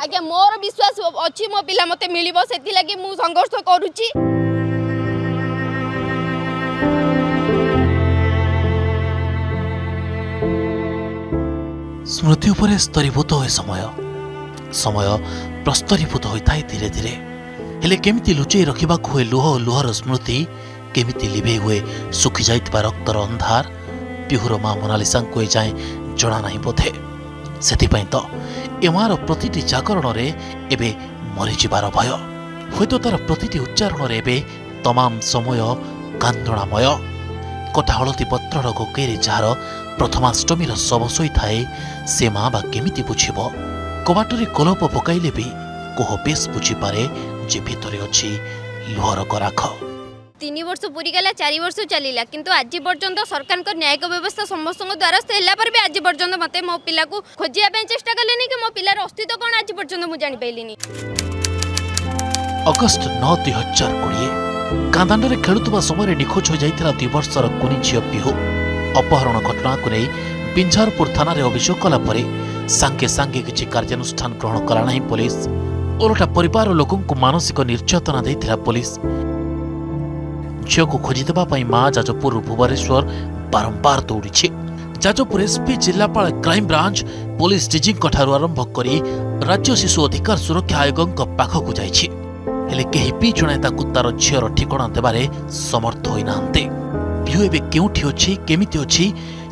ଆଜ୍ଞା ମୋର ବିଶ୍ୱାସ ଅଛି ମୋ ପିଲା ମୋତେ ମିଳିବ ସେଥିଲାଗି ମୁଁ ସଂଘର୍ଷ କରୁଛି ସ୍ମୃତି ଉପରେ ସ୍ତରୀଭୂତ ହୁଏ ସମୟ ସମୟ ପ୍ରସ୍ତରୀଭୂତ ହୋଇଥାଏ ଧୀରେ ଧୀରେ ହେଲେ କେମିତି ଲୁଚେଇ ରଖିବାକୁ ହୁଏ ଲୁହ ଲୁହର ସ୍ମୃତି କେମିତି ଲିଭେଇ ହୁଏ ଶୁଖିଯାଇଥିବା ରକ୍ତର ଅନ୍ଧାର ପିହୁର ମା ମୋନାଲିସାଙ୍କୁ ଏ ଯାଏଁ ଜଣା ନାହିଁ ବୋଧେ ସେଥିପାଇଁ ତ ଏମାର ପ୍ରତିଟି ଜାଗରଣରେ ଏବେ ମରିଯିବାର ଭୟ ହୁଏତ ତା'ର ପ୍ରତିଟି ଉଚ୍ଚାରଣରେ ଏବେ ତମାମ ସମୟ କାନ୍ଦଣାମୟ କଟା ହଳଦୀ ପତ୍ରର ଗୋକେଇରେ ଯାହାର ପ୍ରଥମାଷ୍ଟମୀର ଶବ ଶୋଇଥାଏ ସେ ମା ବା କେମିତି ବୁଝିବ କବାଟରେ କଲପ ପକାଇଲେ ବି କୋହ ବେଶ୍ ବୁଝିପାରେ ଯେ ଭିତରେ ଅଛି ଲୁହର କରାଖ তিন বর্ষ পুরী পুরীগলা চারি বর্ষ চালা কিন্তু আজ পর্যন্ত সরকার ন্যায়িক ব্যবস্থা সমস্ত দ্বারস্থ হলা পরে বি আজ পর্যন্ত মতো মো পিলা খোঁজা চেষ্টা কলে কি মো পিলার অস্তিত্ব কম আজ পর্যন্ত মু জাঁপারি অগস্ট ন দুই হাজার কোড়িয়ে কাঁদাণ্ডে খেলু সময় নিখোঁজ হয়ে যাই দুই বর্ষর কুনি ঝিও পিহু অপহরণ ঘটনা নিয়ে বিঞ্ঝারপুর থানায় অভিযোগ কলাপরে সাঙ্গে সাঙ্গে কিছু কার্যানুষ্ঠান গ্রহণ কলা পুলিশ ওলটা পরিবার লোক মানসিক নির্যাতনা দিয়ে পুলিশ ଝିଅକୁ ଖୋଜିଦେବା ପାଇଁ ମା ଯାଜପୁର ଭୁବନେଶ୍ୱର ବାରମ୍ବାର ଦୌଡ଼ିଛି ଯାଜପୁର ଏସ୍ପି ଜିଲ୍ଲାପାଳ କ୍ରାଇମ୍ବ୍ରାଞ୍ଚ ପୋଲିସ ଠାରୁ ଆରମ୍ଭ କରି ରାଜ୍ୟ ଶିଶୁ ଅଧିକାର ସୁରକ୍ଷା ଆୟୋଗଙ୍କ ପାଖକୁ ଯାଇଛି ହେଲେ କେହି ବି ଜଣେ ତାକୁ ତାର ଝିଅର ଠିକଣା ଦେବାରେ ସମର୍ଥ ହୋଇନାହାନ୍ତି ପିୟୁ ଏବେ କେଉଁଠି ଅଛି କେମିତି ଅଛି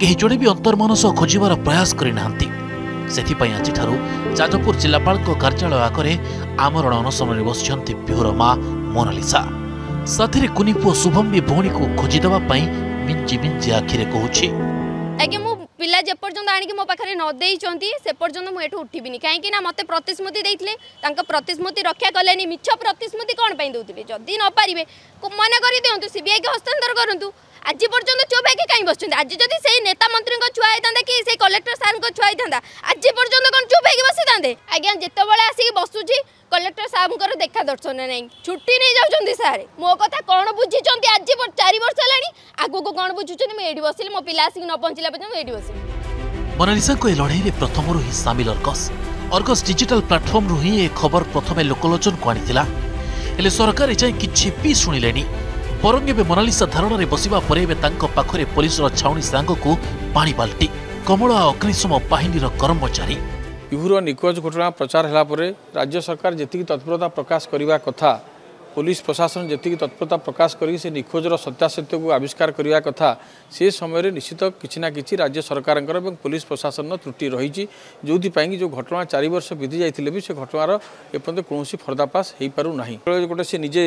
କେହି ଜଣେ ବି ଅନ୍ତର୍ମନସ ଖୋଜିବାର ପ୍ରୟାସ କରିନାହାନ୍ତି ସେଥିପାଇଁ ଆଜିଠାରୁ ଯାଜପୁର ଜିଲ୍ଲାପାଳଙ୍କ କାର୍ଯ୍ୟାଳୟ ଆଗରେ ଆମରଣ ଅନଶନରେ ବସିଛନ୍ତି ପିହୁର ମା ମୋନାଲିସା ସାଥିରେ କୁନି ପୁଅ ଶୁଭମ ବି ଭଉଣୀକୁ ଖୋଜିଦେବା ପାଇଁ ମିଞ୍ଜି ମିଞ୍ଜି ଆଖିରେ କହୁଛି ଆଜ୍ଞା ମୁଁ ପିଲା ଯେପର୍ଯ୍ୟନ୍ତ ଆଣିକି ମୋ ପାଖରେ ନ ଦେଇଛନ୍ତି ସେପର୍ଯ୍ୟନ୍ତ ମୁଁ ଏଠୁ ଉଠିବିନି କାହିଁକି ନା ମୋତେ ପ୍ରତିଶ୍ରୁତି ଦେଇଥିଲେ ତାଙ୍କ ପ୍ରତିଶ୍ରୁତି ରକ୍ଷା କଲେନି ମିଛ ପ୍ରତିଶ୍ରୁତି କ'ଣ ପାଇଁ ଦେଉଥିଲେ ଯଦି ନ ପାରିବେ ମନା କରିଦିଅନ୍ତୁ ସିବିଆଇକି ହସ୍ତାନ୍ତର କରନ୍ତୁ আজ পর্যন্ত চুপ হয়ে কাই বসছেন আজ যদি সেই নেতা মন্ত্রী ছুয়া হয়ে কি সেই কলেক্টর স্যার ছুয়া হয়ে আজ পর্যন্ত কোণ চুপ হয়ে বসি থাকে আজ্ঞা যেতবে আসি বসুছি কলেক্টর সাহেবঙ্কর দেখা দর্শন নাই ছুটি নিয়ে যাচ্ছেন স্যার মো কথা কোণ বুঝিছেন আজ চারি বর্ষ হল আগুক কোণ বুঝুছেন মু এটি বসিলি মো পিলা আসি ন পঞ্চিলা পর্যন্ত এটি বসিলি মোনালিসাঙ্ক এই লড়াইরে প্রথমରୁ ହିଁ ସାମିଲ ଅର୍ଗସ୍ ଅର୍ଗସ୍ ଡିଜିଟାଲ ପ୍ଲାଟଫର୍ମରୁ ହିଁ ଏ ଖବର ପ୍ରଥମେ ଲୋକଲୋଚନକୁ ଆଣିଥିଲା ହେଲେ ସରକାର ଏଯାଏଁ କିଛି ବି ଶୁଣିଲେନି ପରଙ୍ଗେ ଏବେ ମୋନାଲିସା ଧାରଣାରେ ବସିବା ପରେ ଏବେ ତାଙ୍କ ପାଖରେ ପୋଲିସର ଛାଉଣୀ ସାଙ୍ଗକୁ ପାଣି ବାଲ୍ଟି କମଳ ଆଉ ଅଗ୍ନିଶମ ବାହିନୀର କର୍ମଚାରୀ ଇହୁର ନିଖୋଜ ଘଟଣା ପ୍ରଚାର ହେଲା ପରେ ରାଜ୍ୟ ସରକାର ଯେତିକି ତତ୍ପରତା ପ୍ରକାଶ କରିବା କଥା পুলিশ প্রশাসন যেত তৎপরতা প্রকাশ করি সে নিখোঁজর সত্যাসত্যকে আবিষ্কার করা কথা সে সময় নিশ্চিত কিছু না কিছু রাজ্য সরকারঙ্কর এবং পুলিশ প্রশাসনর ত্রুটি রয়েছে যেপাই যে ঘটনা চারি বর্ষ বিধি যাই সে ঘটনার এপর্যন্ত কৌশি পর্দাফাশ হয়ে পু না গোটে সে নিজে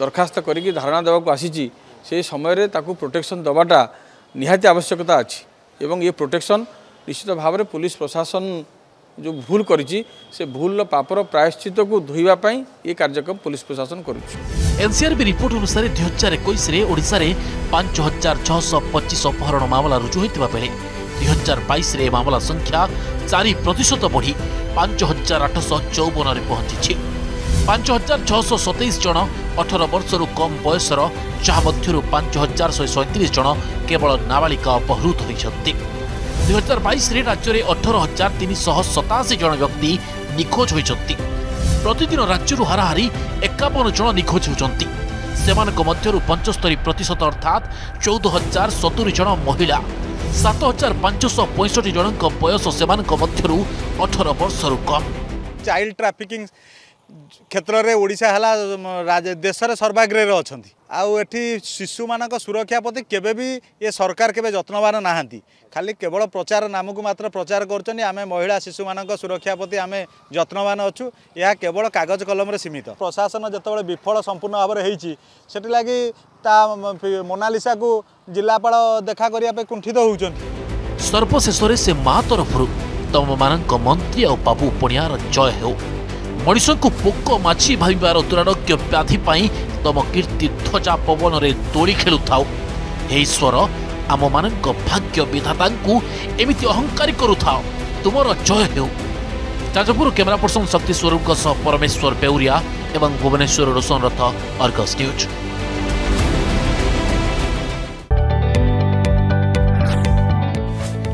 দরখাস্ত করি ধারণা দেওয়া আসিছি সে সময় তাকে প্রোটেকশন দেওয়াটা নিহতি আবশ্যকতা আছে এবং এ প্রোটেকশন নিশ্চিত ভাবে পুলিশ প্রশাসন ଯେଉଁ ଭୁଲ କରିଛି ସେ ଭୁଲର ପାପର ପ୍ରାୟଶ୍ଚିତକୁ ଧୋଇବା ପାଇଁ ଏ କାର୍ଯ୍ୟକ୍ରମ ପୁଲିସ ପ୍ରଶାସନ କରୁଛି ଏନ୍ସିଆର୍ବି ରିପୋର୍ଟ ଅନୁସାରେ ଦୁଇ ହଜାର ଏକୋଇଶରେ ଓଡ଼ିଶାରେ ପାଞ୍ଚ ହଜାର ଛଅଶହ ପଚିଶ ଅପହରଣ ମାମଲା ରୁଜୁ ହୋଇଥିବା ବେଳେ ଦୁଇ ହଜାର ବାଇଶରେ ମାମଲା ସଂଖ୍ୟା ଚାରି ପ୍ରତିଶତ ବଢ଼ି ପାଞ୍ଚ ହଜାର ଆଠଶହ ଚଉବନରେ ପହଞ୍ଚିଛି ପାଞ୍ଚ ହଜାର ଛଅଶହ ସତେଇଶ ଜଣ ଅଠର ବର୍ଷରୁ କମ୍ ବୟସର ଯାହା ମଧ୍ୟରୁ ପାଞ୍ଚ ହଜାର ଶହେ ସଇଁତିରିଶ ଜଣ କେବଳ ନାବାଳିକା ଅପହୃତ ହୋଇଛନ୍ତି ଦୁଇହଜାର ବାଇଶରେ ରାଜ୍ୟରେ ଅଠର ହଜାର ତିନିଶହ ସତାଅଶୀ ଜଣ ବ୍ୟକ୍ତି ନିଖୋଜ ହୋଇଛନ୍ତି ପ୍ରତିଦିନ ରାଜ୍ୟରୁ ହାରାହାରି ଏକାବନ ଜଣ ନିଖୋଜ ହେଉଛନ୍ତି ସେମାନଙ୍କ ମଧ୍ୟରୁ ପଞ୍ଚସ୍ତରୀ ପ୍ରତିଶତ ଅର୍ଥାତ୍ ଚଉଦ ହଜାର ସତୁରି ଜଣ ମହିଳା ସାତ ହଜାର ପାଞ୍ଚଶହ ପଞ୍ଚଷଠି ଜଣଙ୍କ ବୟସ ସେମାନଙ୍କ ମଧ୍ୟରୁ ଅଠର ବର୍ଷରୁ କମ୍ ଚାଇଲ୍ଡ ଟ୍ରାଫିକିଂ क्षेत्र क्षेत्रे ओडा देश देशले सर्वाग्रह र अनि आउँ शिशुन सुरक्षा प्रति केवी ए सरकार के खाली केवल प्रचार नामको मात्र प्रचार गर्िशुना सुरक्षा प्रति आमे जत्नवान अछु यहाँ केवल कागज कलमे सीमित प्रशासन जतिबे विफल संपूर्ण सम्पूर्ण भावर हैलागि ता मोनालीसा जाल देखाकरे कुठित हुन्छ से सेमा तरफु तम मना मन्त्री आउ जय पनियौ ମଣିଷଙ୍କୁ ପୋକ ମାଛି ଭାବିବାର ଦୁରାରୋଗ୍ୟ ବ୍ୟାଧି ପାଇଁ ତମ କୀର୍ତ୍ତି ଧ୍ୱଜା ପବନରେ ଦୋଳି ଖେଳୁଥାଉ ହେ ଈଶ୍ୱର ଆମମାନଙ୍କ ଭାଗ୍ୟ ବିଧାତାଙ୍କୁ ଏମିତି ଅହଙ୍କାରୀ କରୁଥାଅ ତୁମର ଜୟ ହେଉ ଯାଜପୁର କ୍ୟାମେରା ପର୍ସନ ଶକ୍ତି ସ୍ୱରୂପଙ୍କ ସହ ପରମେଶ୍ୱର ବେଉରିଆ ଏବଂ ଭୁବନେଶ୍ୱର ରୋଶନ ରଥ ଅର୍ଗସ୍ ନ୍ୟୁଜ୍